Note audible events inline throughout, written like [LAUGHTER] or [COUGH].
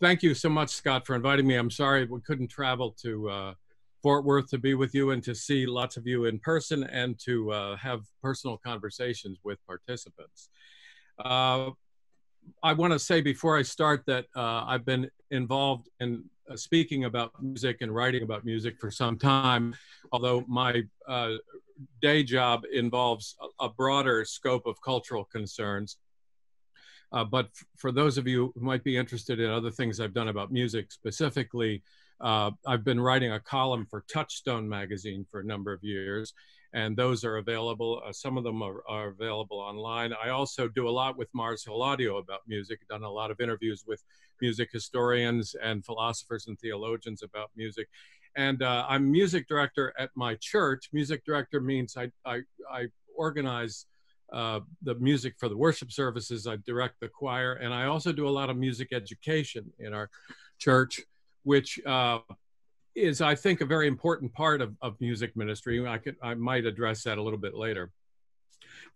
thank you so much, Scott, for inviting me. I'm sorry we couldn't travel to uh, Fort Worth to be with you and to see lots of you in person and to uh, have personal conversations with participants. Uh, I want to say before I start that uh, I've been involved in uh, speaking about music and writing about music for some time, although my uh, day job involves a, a, broader scope of cultural concerns. Uh, but for those of you who might be interested in other things I've done about music specifically, uh, I've been writing a column for Touchstone magazine for a number of years, and those are available. Uh, some of them are, are, available online. I also do a lot with Mars Hill Audio about music, I've done a lot of interviews with music historians and philosophers and theologians about music. And uh, I'm music director at my church. Music director means I, I, I organize uh, the music for the worship services, I direct the choir, and I also do a lot of music education in our church which uh, is, I think, a very important part of, of music ministry. I, could, I might address that a little bit later.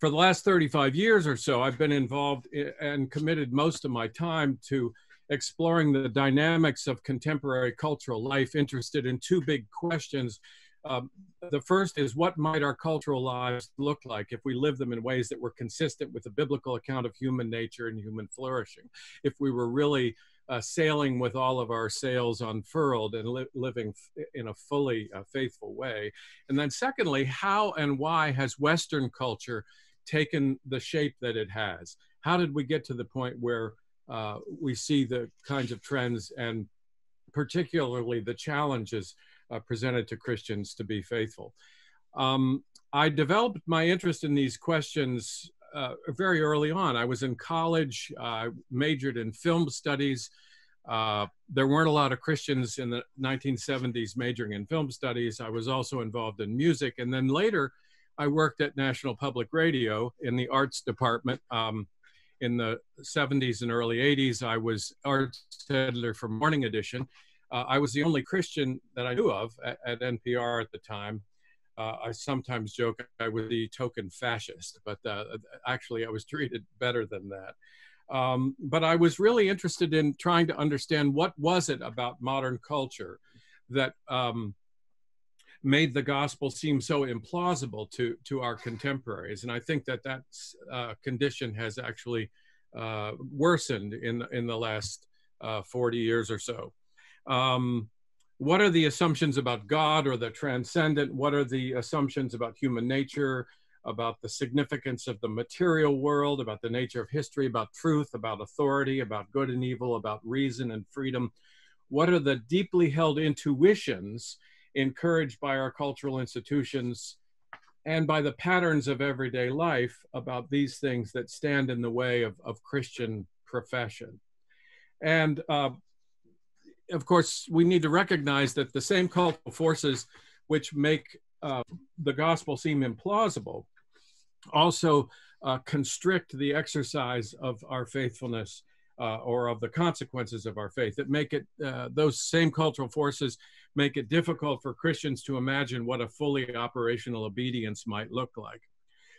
For the last 35 years or so, I've been involved and committed most of my time to exploring the dynamics of contemporary cultural life, interested in two big questions. Um, the first is what might our cultural lives look like if we live them in ways that were consistent with the biblical account of human nature and human flourishing? If we were really uh, sailing with all of our sails unfurled and li living in a fully uh, faithful way. And then, secondly, how and why has Western culture taken the shape that it has? How did we get to the point where uh, we see the kinds of trends and particularly the challenges uh, presented to Christians to be faithful? Um, I developed my interest in these questions uh, very early on. I was in college, uh, majored in film studies. Uh, there weren't a lot of Christians in the 1970s majoring in film studies. I was also involved in music. And then later, I worked at National Public Radio in the arts department. Um, in the 70s and early 80s, I was arts editor for Morning Edition. Uh, I was the only Christian that I knew of at, at NPR at the time. Uh, I sometimes joke I was the token fascist, but uh, actually I was [LAUGHS] treated better than that. Um, but I was really interested in trying to understand what was it about modern culture that um, made the gospel seem so implausible to to our contemporaries, and I think that that uh, condition has actually uh, worsened in in the last uh, 40 years or so. Um, what are the assumptions about God or the transcendent? What are the assumptions about human nature, about the significance of the material world, about the nature of history, about truth, about authority, about good and evil, about reason and freedom? What are the deeply held intuitions encouraged by our cultural institutions and by the patterns of everyday life about these things that stand in the way of, of Christian profession? And uh, of course, we need to recognize that the same cultural forces which make uh, the gospel seem implausible also uh, constrict the exercise of our faithfulness uh, or of the consequences of our faith. That make it uh, those same cultural forces make it difficult for christians to imagine what a fully operational obedience might look like.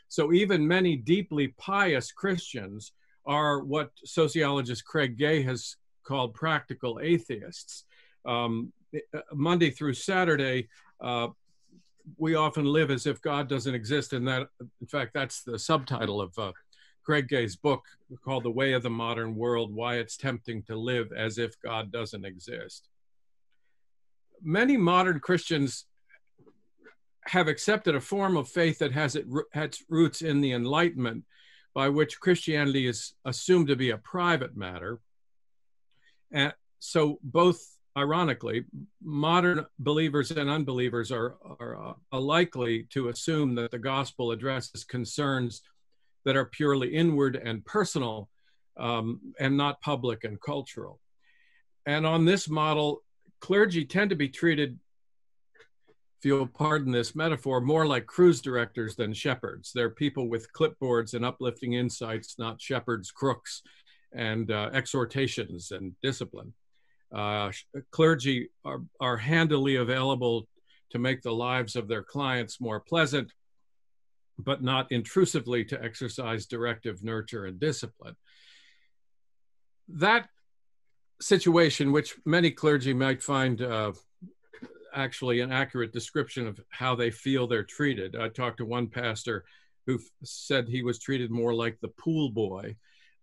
So even many deeply pious christians are what sociologist craig gay has called practical atheists. Um, uh, Monday through Saturday, uh, we often live as if God doesn't exist, and that, in fact, that's the subtitle of uh, Gay's book called "The Way of the Modern World: Why It's Tempting to Live as If God Doesn't Exist." Many modern Christians have accepted a form of faith that has, it, its roots in the Enlightenment, by which Christianity is assumed to be a private matter, and so both ironically, modern believers and unbelievers are, are uh, likely to assume that the gospel addresses concerns that are purely inward and personal um, and not public and cultural. And on this model, clergy tend to be treated, if you'll pardon this metaphor, more like cruise directors than shepherds. They're people with clipboards and uplifting insights, not shepherds, crooks, and uh, exhortations and discipline. Uh, clergy are, are handily available to make the lives of their clients more pleasant, but not intrusively to exercise directive nurture and discipline. That situation, which many clergy might find uh, actually an accurate description of how they feel they're treated. I talked to one pastor who said he was treated more like the pool boy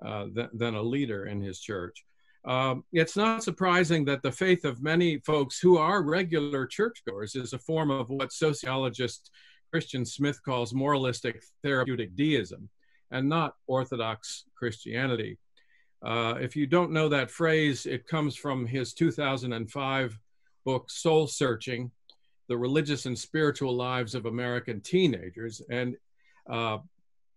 uh, than, than, a leader in his church. Um, it's not surprising that the faith of many folks who are regular churchgoers is a form of what sociologist Christian Smith calls moralistic therapeutic deism and not Orthodox Christianity. Uh, if you don't know that phrase, it comes from his 2005 book, Soul Searching The Religious and Spiritual Lives of American Teenagers. And uh,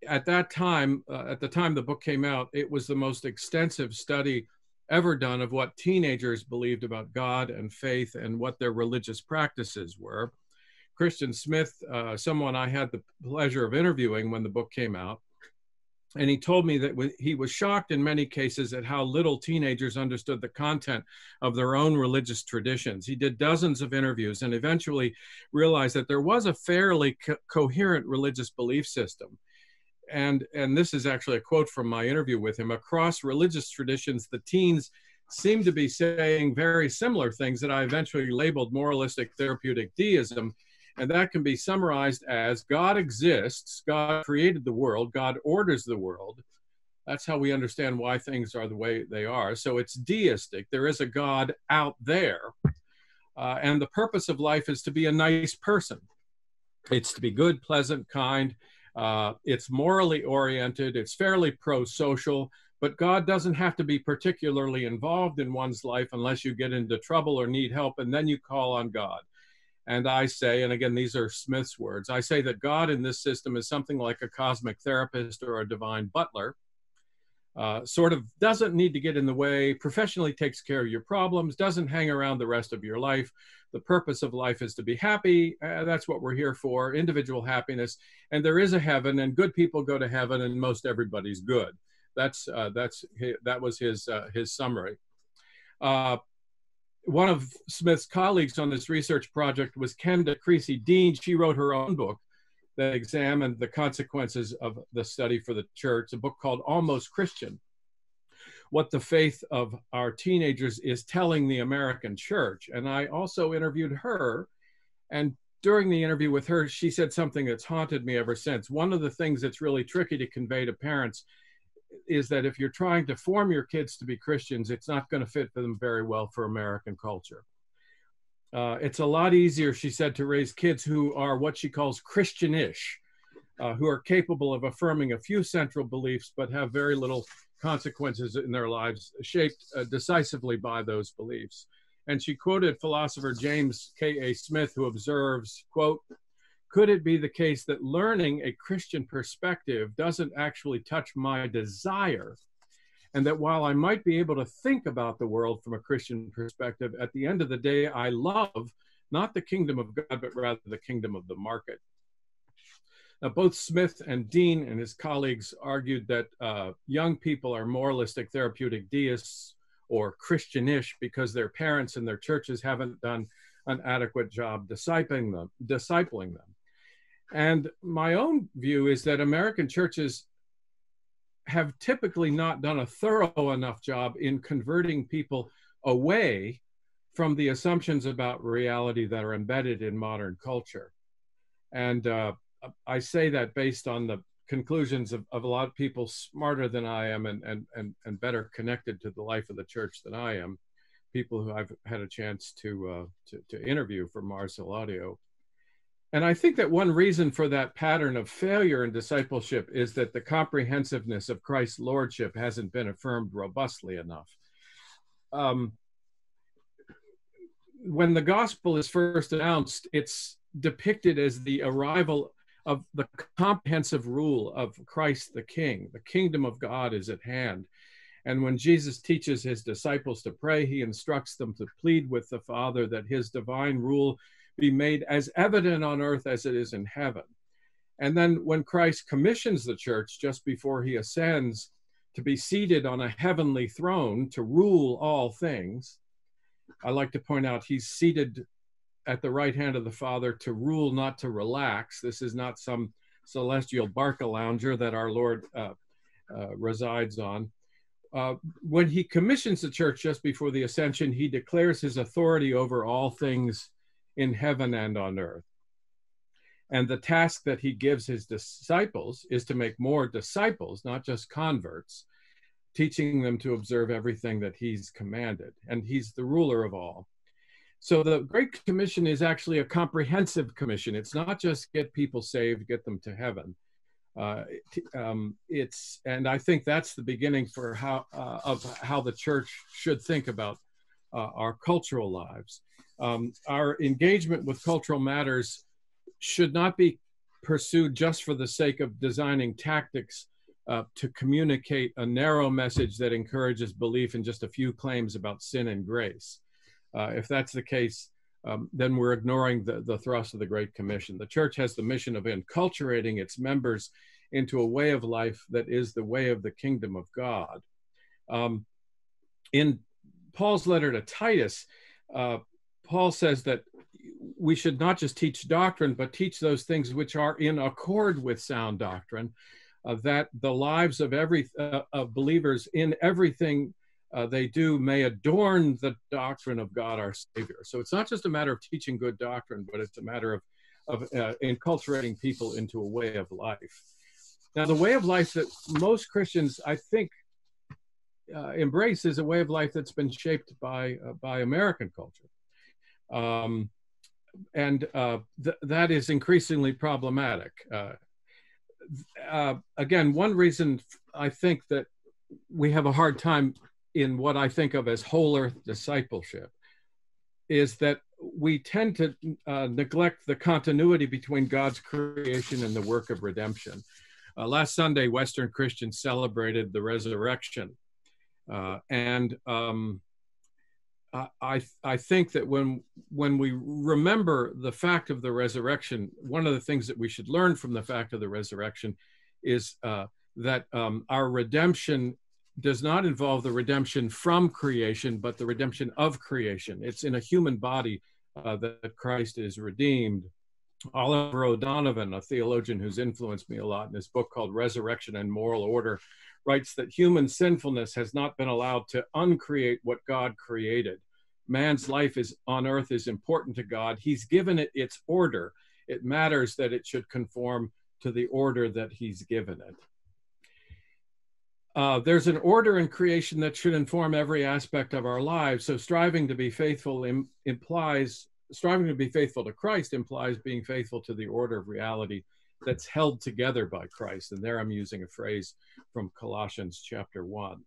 at that time, uh, at the time the book came out, it was the most extensive study ever done of what teenagers believed about God and faith and what their religious practices were. Christian Smith, uh, someone I had the pleasure of interviewing when the book came out, and he told me that he was shocked in many cases at how little teenagers understood the content of their own religious traditions. He did dozens of interviews and eventually realized that there was a fairly co coherent religious belief system. And, and this is actually a quote from my interview with him across religious traditions, the teens seem to be saying very similar things that I eventually labeled moralistic therapeutic deism and that can be summarized as God exists, God created the world, God orders the world. That's how we understand why things are the way they are. So it's deistic. There is a God out there. Uh, and the purpose of life is to be a nice person. It's to be good, pleasant, kind. Uh, it's morally oriented. It's fairly pro social. But God doesn't have to be particularly involved in one's life unless you get into trouble or need help, and then you call on God. And I say, and again, these are Smith's words I say that God in this system is something like a cosmic therapist or a divine butler. Uh, sort of doesn't need to get in the way, professionally takes care of your problems, doesn't hang around the rest of your life. The purpose of life is to be happy. Uh, that's what we're here for individual happiness. And there is a heaven, and good people go to heaven, and most everybody's good. That's, uh, that's, that was his, uh, his summary. Uh, one of Smith's colleagues on this research project was Kenda Creasy Dean. She wrote her own book that examined the consequences of the study for the church, a book called Almost Christian What the Faith of Our Teenagers is Telling the American Church. And I also interviewed her. And during the interview with her, she said something that's haunted me ever since. One of the things that's really tricky to convey to parents is that if you're trying to form your kids to be Christians, it's not going to fit them very well for American culture. Uh, it's a lot easier, she said, to raise kids who are what she calls Christianish, uh, who are capable of affirming a few central beliefs but have very little consequences in their lives shaped uh, decisively by those beliefs. And she quoted philosopher James K.A. Smith, who observes, quote, could it be the case that learning a Christian perspective doesn't actually touch my desire? And that while I might be able to think about the world from a Christian perspective, at the end of the day, I love not the kingdom of God, but rather the kingdom of the market. Now, both Smith and Dean and his colleagues argued that uh, young people are moralistic therapeutic deists or Christianish because their parents and their churches haven't done an adequate job discipling them. Discipling them. And my own view is that American churches have typically not done a thorough enough job in converting people away from the assumptions about reality that are embedded in modern culture. And uh, I say that based on the conclusions of, of, a lot of people smarter than I am and, and, and, and better connected to the life of the church than I am, people who I've had a chance to, uh, to, to interview for Mars Hill Audio. And I think that one reason for that pattern of failure in discipleship is that the comprehensiveness of Christ's lordship hasn't been affirmed robustly enough. Um, when the gospel is first announced, it's depicted as the arrival of the comprehensive rule of Christ the King. The kingdom of God is at hand. And when Jesus teaches his disciples to pray, he instructs them to plead with the Father that his divine rule be made as evident on earth as it is in heaven. And then when Christ commissions the church just before he ascends to be seated on a heavenly throne to rule all things, I like to point out he's seated at the right hand of the Father to rule, not to relax. This is not some celestial Barcalounger that our Lord uh, uh, resides on. uh, when he commissions the church just before the ascension, he declares his authority over all things in heaven and on earth. And the task that he gives his disciples is to make more disciples, not just converts, teaching them to observe everything that he's commanded. And he's the ruler of all. So the Great Commission is actually a comprehensive commission. It's not just get people saved, get them to heaven. Uh, um, it's and I think that's the beginning for how uh, of how the church should think about uh, our cultural lives. Um, our engagement with cultural matters should not be pursued just for the sake of designing tactics uh, to communicate a narrow message that encourages belief in just a few claims about sin and grace. Uh, if that's the case, um, then we're ignoring the, the thrust of the Great Commission. The church has the mission of enculturating its members into a way of life that is the way of the kingdom of God. Um, in Paul's letter to Titus, uh, Paul says that we should not just teach doctrine, but teach those things which are in accord with sound doctrine, uh, that the lives of every uh, of believers in everything uh, they do may adorn the doctrine of God our Savior. So it's not just a matter of teaching good doctrine, but it's a matter of, of uh, enculturating people into a way of life. Now, the way of life that most Christians, I think, uh, embrace is a way of life that's been shaped by, uh, by American culture. Um, and uh, th- that is increasingly problematic. Uh, again, one reason I think that we have a hard time in what I think of as whole earth discipleship is that we tend to uh, neglect the continuity between God's creation and the work of redemption. Uh, last Sunday, Western Christians celebrated the resurrection. Uh, and um, I, I think that when, when we remember the fact of the resurrection, one of the things that we should learn from the fact of the resurrection is uh, that um, our redemption does not involve the redemption from creation, but the redemption of creation. It's in a human body uh, that Christ is redeemed. Oliver O'Donovan, a theologian who's influenced me a lot in his book called Resurrection and Moral Order, writes that human sinfulness has not been allowed to uncreate what God created. Man's life is on earth is important to God. He's given it its order. It matters that it should conform to the order that he's given it. Uh, there's an order in creation that should inform every aspect of our lives. So striving to be faithful Im- implies striving to be faithful to Christ implies being faithful to the order of reality that's held together by Christ. And there I'm using a phrase from Colossians chapter 1.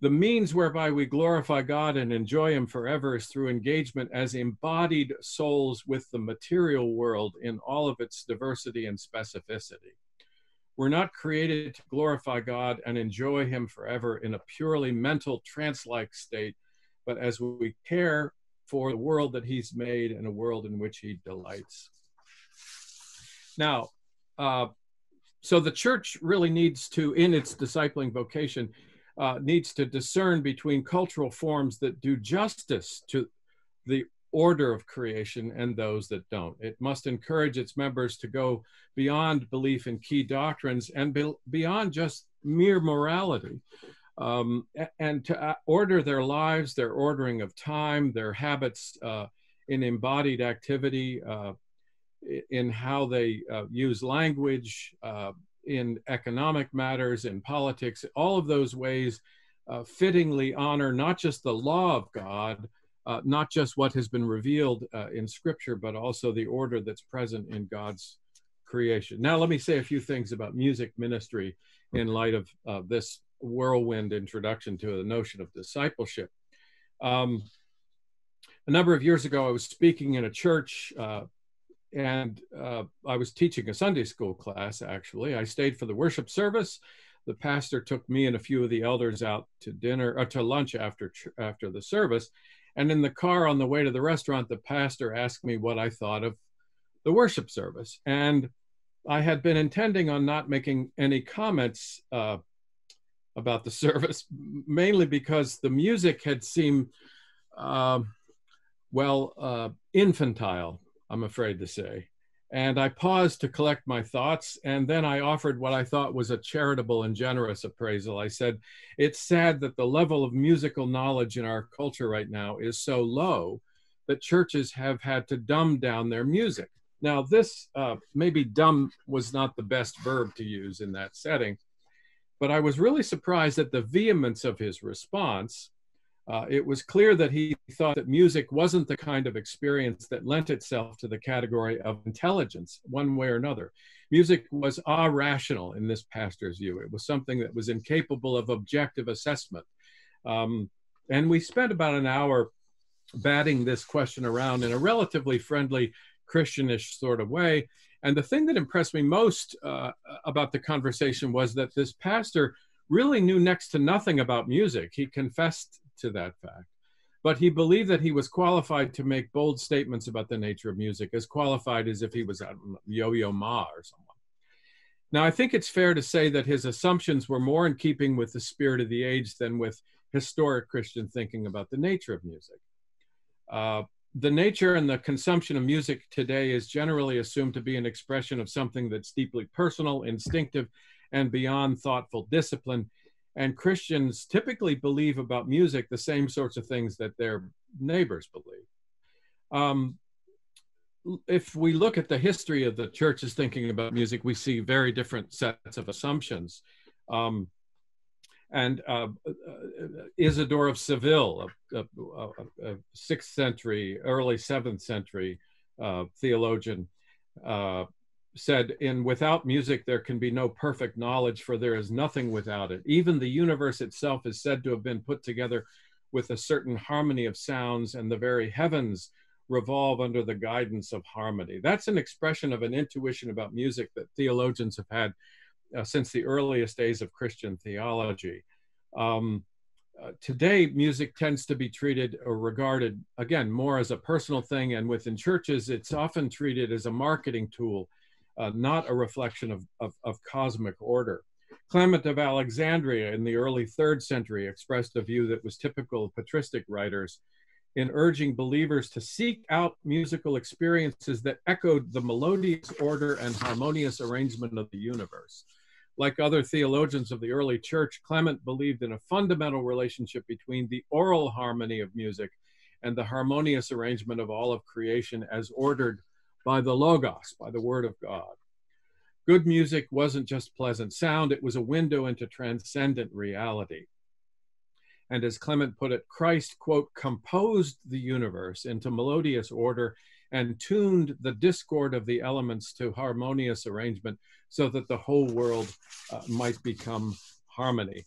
The means whereby we glorify God and enjoy Him forever is through engagement as embodied souls with the material world in all of its diversity and specificity. We're not created to glorify God and enjoy Him forever in a purely mental trance like state, but as we care for the world that He's made and a world in which He delights. Now, uh, so the church really needs to, in its discipling vocation, uh, needs to discern between cultural forms that do justice to the order of creation and those that don't. It must encourage its members to go beyond belief in key doctrines and be, beyond just mere morality. Um, and to uh, order their lives, their ordering of time, their habits uh, in embodied activity, uh, in how they uh, use language, uh, in economic matters, in politics, all of those ways uh, fittingly honor not just the law of God, not just what has been revealed in Scripture, but also the order that's present in God's creation. Now, let me say a few things about music ministry in light of this whirlwind introduction to the notion of discipleship. Um, a number of years ago, I was speaking in a church uh, and uh, I was teaching a Sunday school class, actually. I stayed for the worship service. The pastor took me and a few of the elders out to dinner or uh, to lunch after after the service, and in the car on the way to the restaurant, the pastor asked me what I thought of the worship service. And I had been intending on not making any comments uh, about the service, mainly because the music had seemed, uh, well, uh, infantile, I'm afraid to say. And I paused to collect my thoughts, and then I offered what I thought was a charitable and generous appraisal. I said, It's sad that the level of musical knowledge in our culture right now is so low that churches have had to dumb down their music. Now, this uh, maybe dumb was not the best verb to use in that setting, but I was really surprised at the vehemence of his response uh, it was clear that he thought that music wasn't the kind of experience that lent itself to the category of intelligence, one way or another. Music was irrational in this pastor's view. It was something that was incapable of objective assessment. Um, and we spent about an hour batting this question around in a relatively friendly, Christianish sort of way. And the thing that impressed me most uh, about the conversation was that this pastor really knew next to nothing about music. He confessed to that fact. But he believed that he was qualified to make bold statements about the nature of music, as qualified as if he was a Yo Yo Ma or someone. Now, I think it's fair to say that his assumptions were more in keeping with the spirit of the age than with historic Christian thinking about the nature of music. Uh, the nature and the consumption of music today is generally assumed to be an expression of something that's deeply personal, instinctive, and beyond thoughtful discipline, and Christians typically believe about music the same sorts of things that their neighbors believe. Um, if we look at the history of the church's thinking about music, we see very different sets of assumptions. Um, and uh, uh, Isidore of Seville, a, a, a, sixth century, early seventh century uh, theologian, uh, said, In without music, there can be no perfect knowledge, for there is nothing without it. Even the universe itself is said to have been put together with a certain harmony of sounds, and the very heavens revolve under the guidance of harmony. That's an expression of an intuition about music that theologians have had uh, since the earliest days of Christian theology. Um, uh, today, music tends to be treated or regarded, again, more as a personal thing, and within churches, it's often treated as a marketing tool uh, not a reflection of, of, of, cosmic order. Clement of Alexandria in the early third century expressed a view that was typical of patristic writers in urging believers to seek out musical experiences that echoed the melodious order and harmonious arrangement of the universe. Like other theologians of the early church, Clement believed in a fundamental relationship between the oral harmony of music and the harmonious arrangement of all of creation as ordered by the Logos, by the Word of God. Good music wasn't just pleasant sound, it was a window into transcendent reality. And as Clement put it, Christ, quote, composed the universe into melodious order and tuned the discord of the elements to harmonious arrangement so that the whole world uh, might become harmony.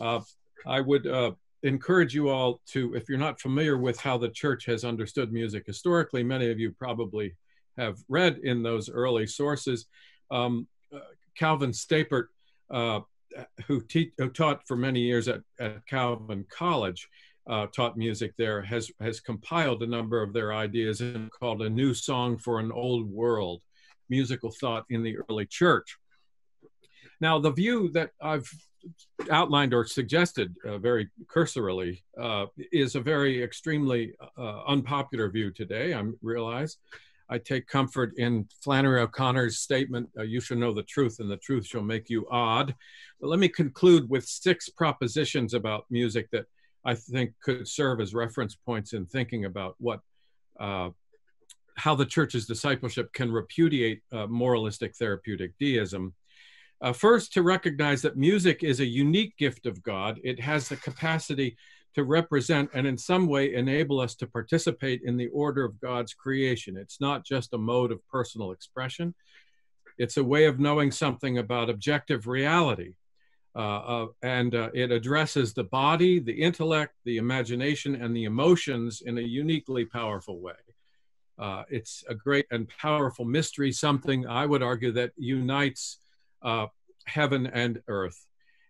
Uh, I would uh, encourage you all to, if you're not familiar with how the church has understood music historically, many of you probably have read in those early sources. Um, uh, Calvin Stapert, uh, who, who, taught for many years at, at Calvin College, uh, taught music there, has, has compiled a number of their ideas and called A New Song for an Old World, Musical Thought in the Early Church. Now, the view that I've outlined or suggested uh, very cursorily uh, is a very extremely uh, unpopular view today, I realize. I take comfort in Flannery O'Connor's statement, uh, you shall know the truth and the truth shall make you odd. But let me conclude with six propositions about music that I think could serve as reference points in thinking about what, uh, how the church's discipleship can repudiate uh, moralistic therapeutic deism. Uh, first, to recognize that music is a unique gift of God. It has the capacity to represent and in some way enable us to participate in the order of God's creation. It's not just a mode of personal expression, it's a way of knowing something about objective reality. Uh, uh, and uh, it addresses the body, the intellect, the imagination, and the emotions in a uniquely powerful way. Uh, it's a great and powerful mystery, something I would argue that unites uh, heaven and earth.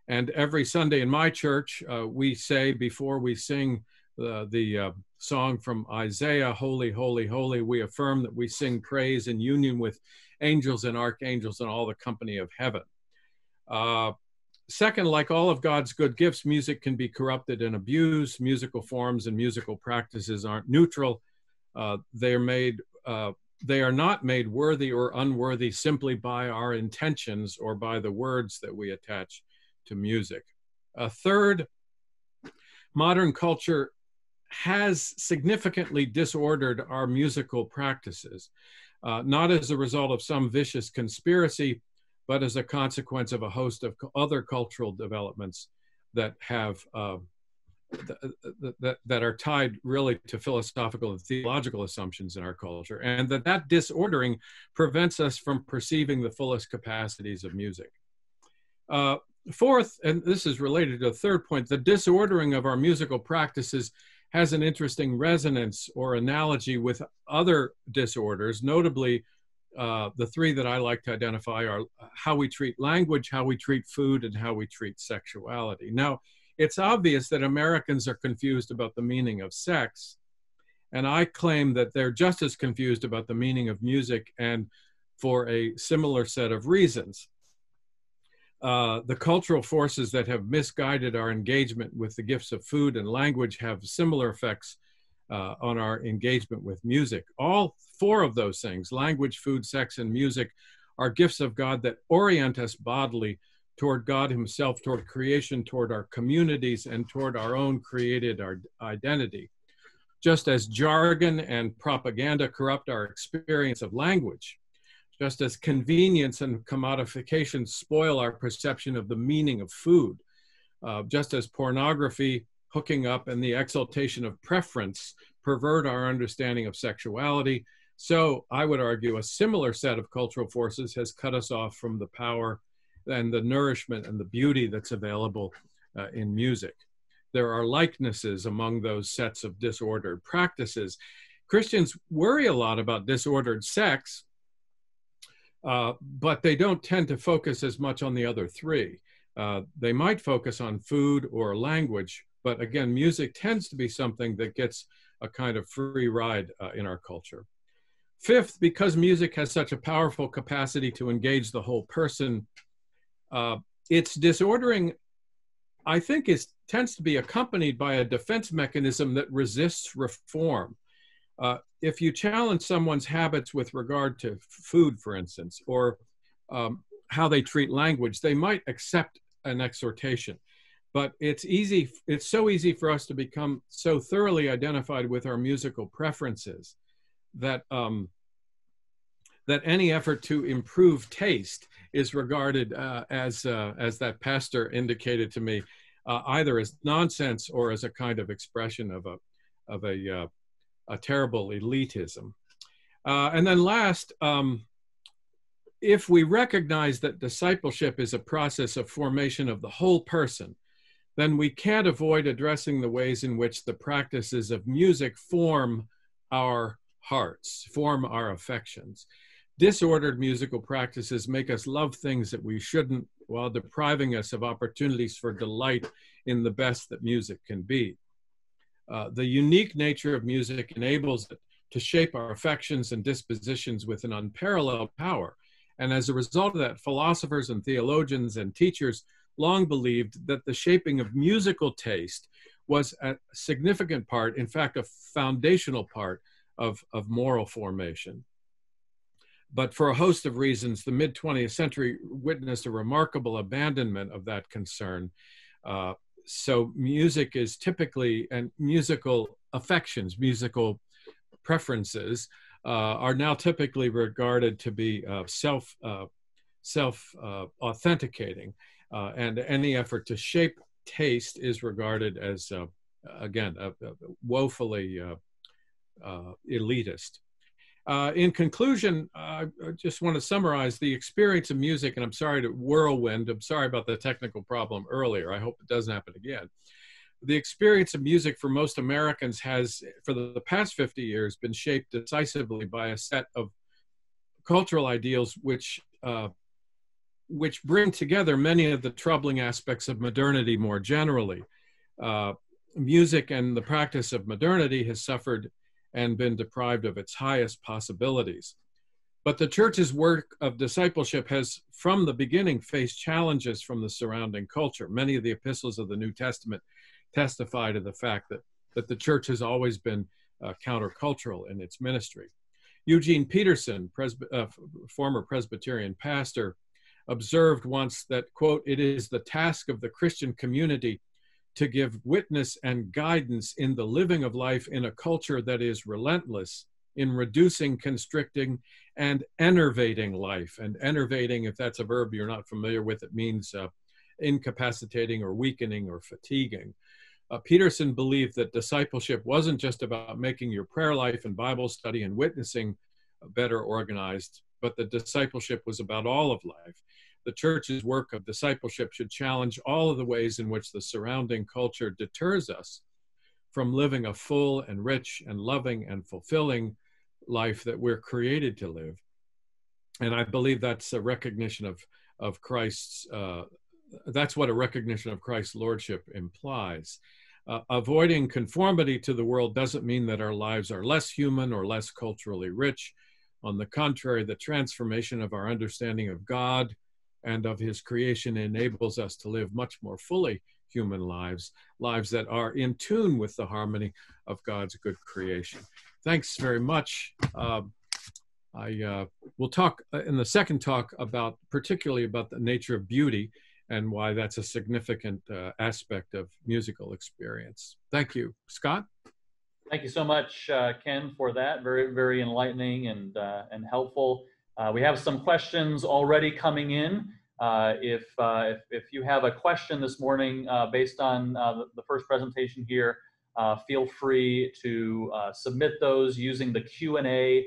And every Sunday in my church, uh, we say before we sing the song from Isaiah, Holy, Holy, Holy, we affirm that we sing praise in union with angels and archangels and all the company of heaven. Uh, second, like all of God's good gifts, music can be corrupted and abused. Musical forms and musical practices aren't neutral. Uh, they are made uh, they are not made worthy or unworthy simply by our intentions or by the words that we attach to music. A third, modern culture has significantly disordered our musical practices, uh, not as a result of some vicious conspiracy, but as a consequence of a host of other cultural developments that have uh, that, that are tied really to philosophical and theological assumptions in our culture, and that that disordering prevents us from perceiving the fullest capacities of music. Uh, fourth, and this is related to the third point, the disordering of our musical practices has an interesting resonance or analogy with other disorders, notably uh, the three that I like to identify are how we treat language, how we treat food, and how we treat sexuality. Now, it's obvious that Americans are confused about the meaning of sex, and I claim that they're just as confused about the meaning of music and for a similar set of reasons. Uh, the cultural forces that have misguided our engagement with the gifts of food and language have similar effects uh, on our engagement with music. All four of those things language, food, sex, and music are gifts of God that orient us bodily toward God Himself, toward creation, toward our communities, and toward our own created our identity. Just as jargon and propaganda corrupt our experience of language, just as convenience and commodification spoil our perception of the meaning of food, uh, just as pornography, hooking up, and the exaltation of preference pervert our understanding of sexuality, so I would argue a similar set of cultural forces has cut us off from the power and the nourishment and the beauty that's available uh, in music. There are likenesses among those sets of disordered practices. Christians worry a lot about disordered sex, uh, but they don't tend to focus as much on the other three. Uh, they might focus on food or language, but again, music tends to be something that gets a kind of free ride uh, in our culture. Fifth, because music has such a powerful capacity to engage the whole person, uh, its disordering, I think, is tends to be accompanied by a defense mechanism that resists reform. Uh, if you challenge someone's habits with regard to food, for instance, or um, how they treat language, they might accept an exhortation. But it's easy, it's so easy for us to become so thoroughly identified with our musical preferences that um, that any effort to improve taste is regarded uh, as uh, as that pastor indicated to me, uh, either as nonsense or as a kind of expression of a of a uh, a terrible elitism. Uh, and then last, um, if we recognize that discipleship is a process of formation of the whole person, then we can't avoid addressing the ways in which the practices of music form our hearts, form our affections. Disordered musical practices make us love things that we shouldn't while depriving us of opportunities for delight in the best that music can be. Uh, the unique nature of music enables it to shape our affections and dispositions with an unparalleled power. And as a result of that, philosophers and theologians and teachers long believed that the shaping of musical taste was a significant part, in fact, a foundational part of, of moral formation. But for a host of reasons, the mid 20th century witnessed a remarkable abandonment of that concern. Uh, so, music is typically, and musical affections, musical preferences, uh, are now typically regarded to be uh, self uh, self uh, authenticating, uh, and any effort to shape taste is regarded as again woefully elitist. Uh, in conclusion, uh, I just want to summarize the experience of music, and I'm sorry to whirlwind. I'm sorry about the technical problem earlier. I hope it doesn't happen again. The experience of music for most Americans has, for the past 50 years, been shaped decisively by a set of cultural ideals which uh, which bring together many of the troubling aspects of modernity more generally. Uh, music and the practice of modernity has suffered and been deprived of its highest possibilities. But the church's work of discipleship has, from the beginning, faced challenges from the surrounding culture. Many of the epistles of the New Testament testify to the fact that, that the church has always been uh, countercultural in its ministry. Eugene Peterson, uh, former Presbyterian pastor, observed once that, quote, it is the task of the Christian community to give witness and guidance in the living of life in a culture that is relentless in reducing, constricting, and enervating life. And enervating, if that's a verb you're not familiar with, it means uh, incapacitating or weakening or fatiguing. Uh, Peterson believed that discipleship wasn't just about making your prayer life and Bible study and witnessing better organized, but the discipleship was about all of life. The church's work of discipleship should challenge all of the ways in which the surrounding culture deters us from living a full and rich and loving and fulfilling life that we're created to live. And I believe that's a recognition of, of Christ's, uh, that's what a recognition of Christ's lordship implies. Uh, avoiding conformity to the world doesn't mean that our lives are less human or less culturally rich. On the contrary, the transformation of our understanding of God and of His creation enables us to live much more fully human lives, lives that are in tune with the harmony of God's good creation. Thanks very much. Uh, I uh, will talk uh, in the second talk about particularly about the nature of beauty and why that's a significant uh, aspect of musical experience. Thank you, Scott. Thank you so much, uh, Ken, for that. Very, very enlightening and uh, and helpful. Uh, we have some questions already coming in. Uh, if, uh, if, if you have a question this morning based on the, first presentation here, feel free to submit those using the Q&A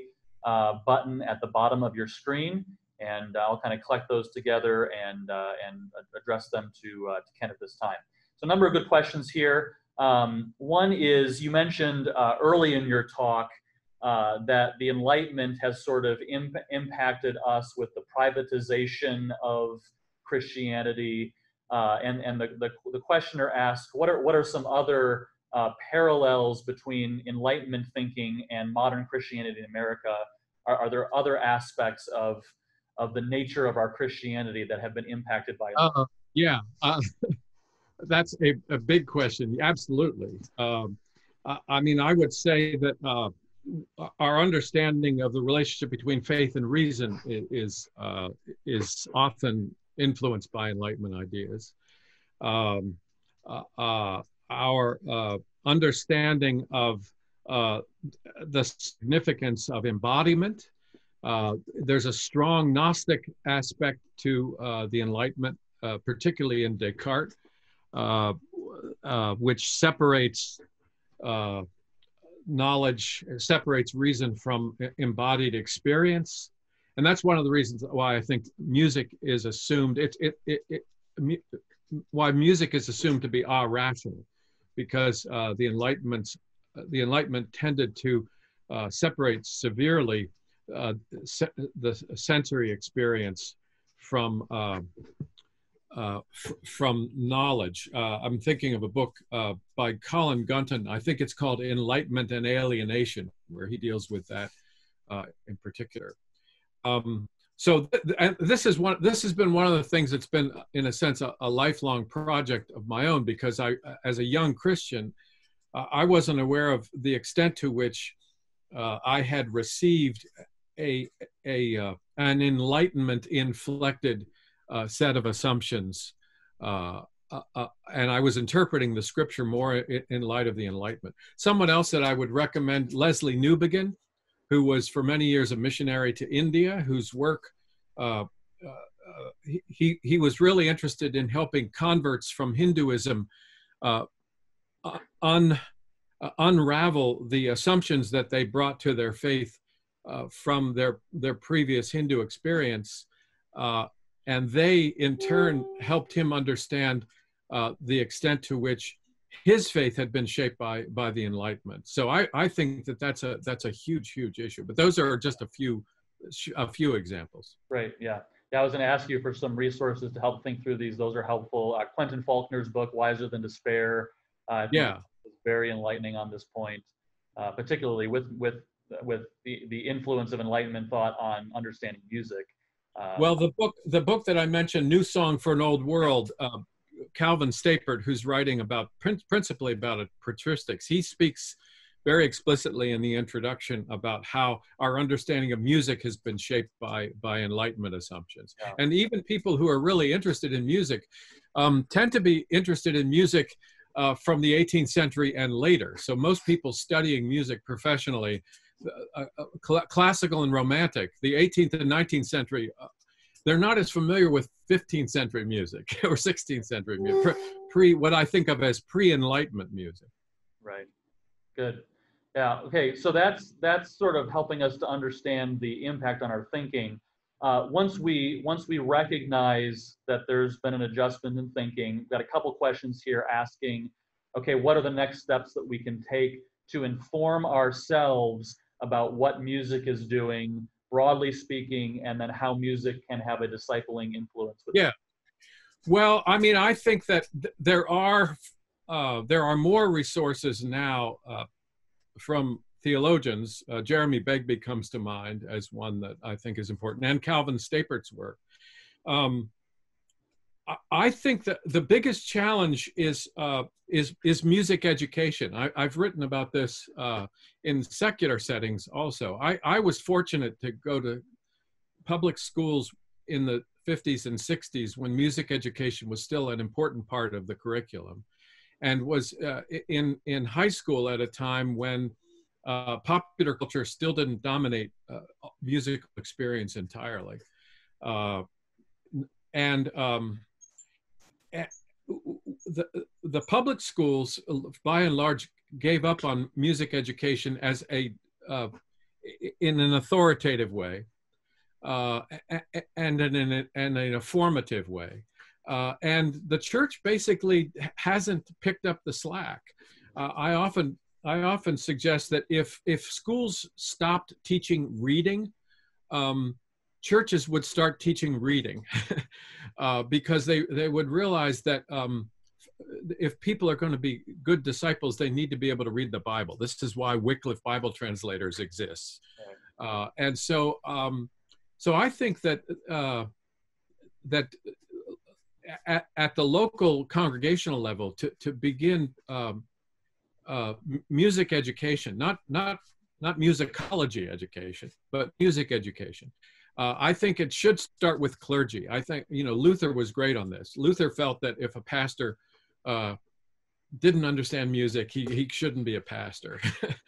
button at the bottom of your screen and I'll kind of collect those together and uh, and address them to uh, to Ken at this time. So a number of good questions here. Um, one is you mentioned uh, early in your talk uh, that the Enlightenment has sort of imp impacted us with the privatization of Christianity, uh, and and the, the, the questioner asked, what are what are some other uh, parallels between Enlightenment thinking and modern Christianity in America? Are, are there other aspects of of the nature of our Christianity that have been impacted by? Uh, yeah, uh, [LAUGHS] that's a, a big question. Absolutely. Um, I, I, mean, I would say that uh, our understanding of the relationship between faith and reason is uh, is often influenced by Enlightenment ideas. Um, uh, uh, our understanding of the significance of embodiment uh, there's a strong Gnostic aspect to uh, the Enlightenment, uh, particularly in Descartes, uh, uh, which separates knowledge, separates reason from embodied experience. And that's one of the reasons why I think music is assumed, it, it, it, it why music is assumed to be irrational, because the Enlightenment, the Enlightenment tended to separate severely uh, se the sensory experience from uh, uh, from knowledge. Uh, I'm thinking of a book uh, by Colin Gunton. I think it's called Enlightenment and Alienation, where he deals with that uh, in particular. Um, so th th this is one. This has been one of the things that's been, in a sense, a, a lifelong project of my own because I, as a young Christian, I wasn't aware of the extent to which uh, I had received a, a uh, an enlightenment inflected uh, set of assumptions uh, uh, uh, and I was interpreting the scripture more in, light of the Enlightenment. Someone else that I would recommend, Lesslie Newbigin, who was for many years a missionary to India, whose work uh, he, he was really interested in helping converts from Hinduism un, unravel the assumptions that they brought to their faith uh, from their their previous Hindu experience, uh, and they in turn helped him understand uh, the extent to which his faith had been shaped by by the Enlightenment. So I, I think that that's a that's a huge huge issue. But those are just a few a few examples. Right. Yeah. Yeah, I was going to ask you for some resources to help think through these. Those are helpful. Uh, Quentin Faulkner's book, Wiser Than Despair, uh, yeah, very enlightening on this point, uh, particularly with with with the, the influence of Enlightenment thought on understanding music. Uh, well, the book the book that I mentioned, New Song for an Old World, uh, Calvin Stapert, who's writing about principally about patristics, he speaks very explicitly in the introduction about how our understanding of music has been shaped by by Enlightenment assumptions, yeah. and even people who are really interested in music um, tend to be interested in music uh, from the 18th century and later. So most people studying music professionally, uh, uh, cl classical and romantic, the 18th and 19th century, uh, they're not as familiar with 15th century music [LAUGHS] or 16th century music, pre, pre what I think of as pre-enlightenment music. Right. Good. Yeah. Okay. So that's that's sort of helping us to understand the impact on our thinking. Uh, once we once we recognize that there's been an adjustment in thinking, we've got a couple questions here asking, okay, what are the next steps that we can take to inform ourselves about what music is doing, broadly speaking, and then how music can have a discipling influence. yeah. Well, I mean, I think that th- there are uh, there are more resources now uh, from theologians. Uh, Jeremy Begbie comes to mind as one that I think is important, and Calvin Stapert's work. Um, I think that the biggest challenge is uh, is is music education. I, have written about this uh, in secular settings also. I, I was fortunate to go to public schools in the 50s and 60s when music education was still an important part of the curriculum, and was uh, in in high school at a time when uh, popular culture still didn't dominate uh, music experience entirely, uh, and um, the, the public schools, by and large, gave up on music education as a uh, in an authoritative way uh, and in an, in an formative way. Uh, and the church basically hasn't picked up the slack. Uh, I often I often suggest that if if schools stopped teaching reading, um, churches would start teaching reading [LAUGHS] uh, because they, they would realize that um, if people are going to be good disciples, they need to be able to read the Bible. This is why Wycliffe Bible translators exists. Uh, and so, um, so I think that uh, that at, at, the local congregational level, to to begin um, uh, music education, not not not musicology education, but music education, uh, I think it should start with clergy. I think, you know, Luther was great on this. Luther felt that if a pastor uh, didn't understand music, he, he shouldn't be a pastor.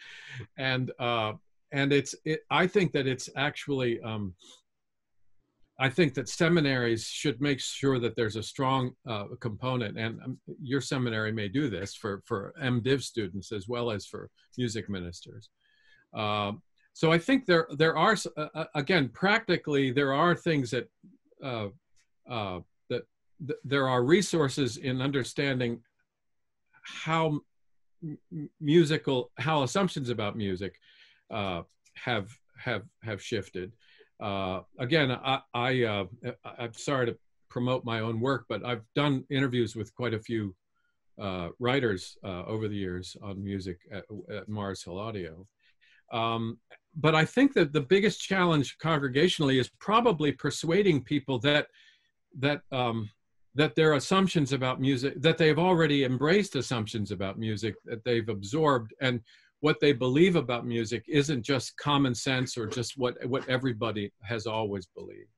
[LAUGHS] and uh, and it's, it, I think that it's actually, um, I think that seminaries should make sure that there's a strong uh, component, and um, your seminary may do this for, for MDiv students as well as for music ministers. Uh, so I think there there are uh, uh, again practically there are things that uh, uh, that th there are resources in understanding how musical how assumptions about music uh, have have have shifted. Uh, again, I, I I'm sorry to promote my own work, but I've done interviews with quite a few writers over the years on music at, at Mars Hill Audio. Um, but I think that the biggest challenge congregationally is probably persuading people that that um, that their assumptions about music that they've already embraced assumptions about music that they've absorbed and what they believe about music isn't just common sense or just what what everybody has always believed.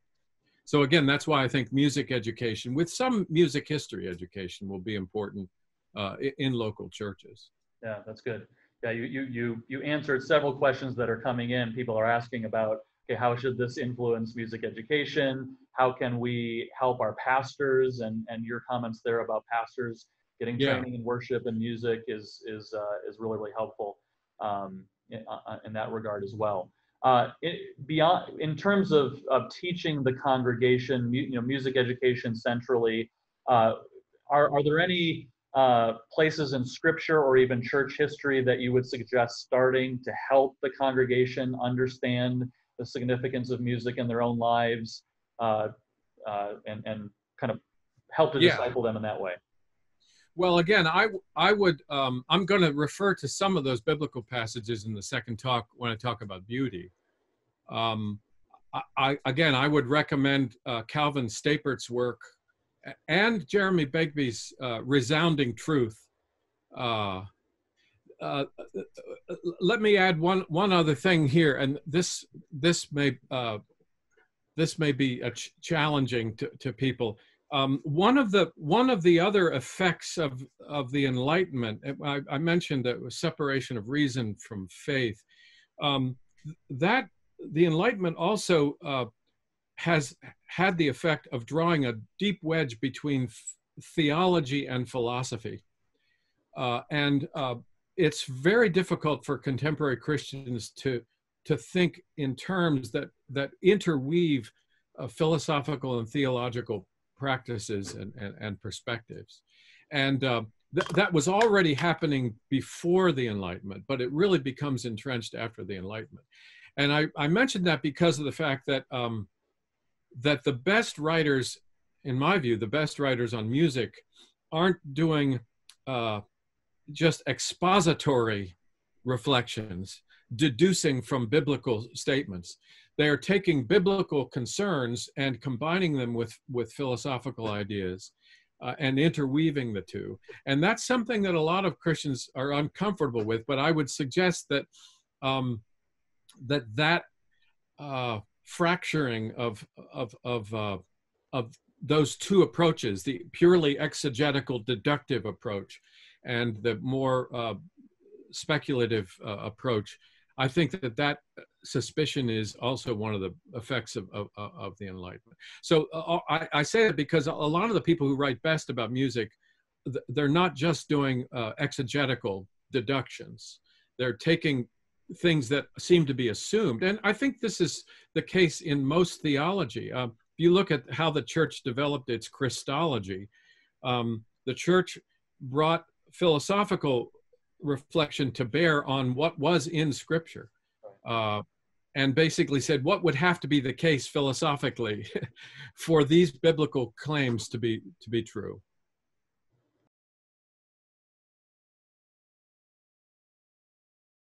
So again, that's why I think music education, with some music history education, will be important uh, in local churches. Yeah, that's good yeah, you, you, you, you answered several questions that are coming in. People are asking about, okay, how should this influence music education? How can we help our pastors? And, and your comments there about pastors getting yeah. training in worship and music is, is, uh, is really, really helpful um, in, uh, in, that regard as well. Uh, it, beyond, in terms of, of teaching the congregation, you know, music education centrally, uh, are, are there any uh, places in scripture or even church history that you would suggest starting to help the congregation understand the significance of music in their own lives uh, uh, and, and kind of help to yeah. disciple them in that way? Well, again, I, I would, um, I'm going to refer to some of those biblical passages in the second talk when I talk about beauty. Um, I, I, again, I would recommend uh, Calvin Stapert's work and Jeremy Begbie's uh, resounding truth. Uh, uh, let me add one one other thing here, and this this may uh, this may be ch challenging to, to people. Um, one of the one of the other effects of of the Enlightenment, I, I mentioned that was separation of reason from faith. Um, that the Enlightenment also uh, has had the effect of drawing a deep wedge between theology and philosophy, uh, and uh, it's very difficult for contemporary Christians to to think in terms that that interweave uh, philosophical and theological practices and, and, and perspectives. And uh, th that was already happening before the Enlightenment, but it really becomes entrenched after the Enlightenment. And I, I mentioned that because of the fact that um, that the best writers, in my view, the best writers on music aren't doing uh, just expository reflections, deducing from biblical statements. They are taking biblical concerns and combining them with, with philosophical ideas uh, and interweaving the two. And that's something that a lot of Christians are uncomfortable with, but I would suggest that um, that, that uh, fracturing of, of, of, uh, of those two approaches, the purely exegetical deductive approach and the more uh, speculative uh, approach, I think that that suspicion is also one of the effects of, of, of the Enlightenment. So uh, I, I, say that because a lot of the people who write best about music, they're not just doing uh, exegetical deductions. They're taking things that seem to be assumed. And I think this is the case in most theology. Um, if you look at how the church developed its Christology, um, the church brought philosophical reflection to bear on what was in scripture uh, and basically said what would have to be the case philosophically [LAUGHS] for these biblical claims to be to be true